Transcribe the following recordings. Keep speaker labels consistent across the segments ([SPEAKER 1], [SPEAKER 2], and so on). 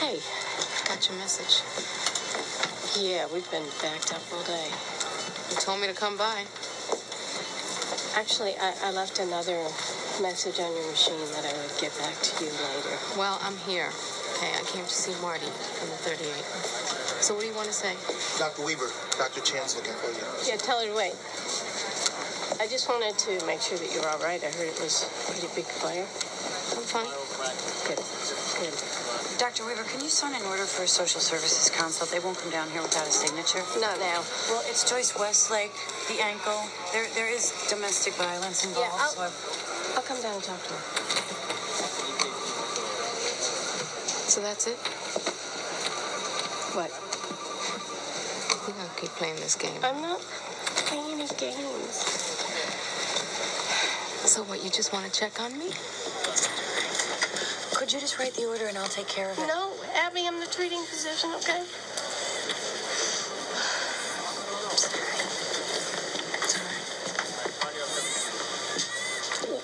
[SPEAKER 1] Hey,
[SPEAKER 2] Got your message.
[SPEAKER 1] yeah, we've been backed up all day.
[SPEAKER 2] You told me to come by.
[SPEAKER 1] Actually, I, I left another message on your machine that I would get back to you later.
[SPEAKER 2] Well, I'm here. Okay, I came to see Marty from the 38. So what do you want to say?
[SPEAKER 3] Dr. Weaver, Dr. Chen's looking for you.
[SPEAKER 1] Yeah, tell her to wait. I just wanted to make sure that you're all right. I heard it was a pretty big fire.
[SPEAKER 2] I'm fine.
[SPEAKER 1] Good. Good.
[SPEAKER 4] Dr. Weaver, can you sign an order for a social services consult? They won't come down here without a signature.
[SPEAKER 1] Not now.
[SPEAKER 4] Well, it's Joyce Westlake, the ankle. There, there is domestic violence involved.
[SPEAKER 1] Yeah, I'll-
[SPEAKER 4] so I've-
[SPEAKER 1] I'll come down and talk to her.
[SPEAKER 2] So that's it?
[SPEAKER 1] What?
[SPEAKER 2] We're gonna keep playing this game.
[SPEAKER 1] I'm not playing any games.
[SPEAKER 2] So what, you just want to check on me?
[SPEAKER 4] Could you just write the order and I'll take care of it?
[SPEAKER 1] No, Abby, I'm the treating physician, okay?
[SPEAKER 2] It's all right.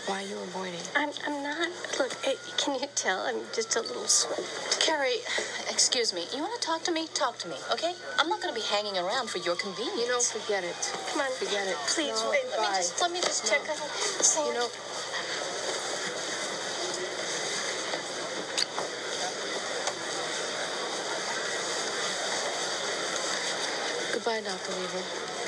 [SPEAKER 2] Why are you avoiding?
[SPEAKER 1] I'm, I'm not. Look, can you tell I'm just a little sweaty?
[SPEAKER 5] Kerry, excuse me. You want to talk to me? Talk to me, okay? I'm not going to be hanging around for your convenience.
[SPEAKER 2] You know, forget it.
[SPEAKER 1] Come on.
[SPEAKER 2] Forget it.
[SPEAKER 1] Please,
[SPEAKER 2] No,
[SPEAKER 1] wait. Let me just, let me just check on Sam.
[SPEAKER 2] You know, goodbye, Dr. Weaver.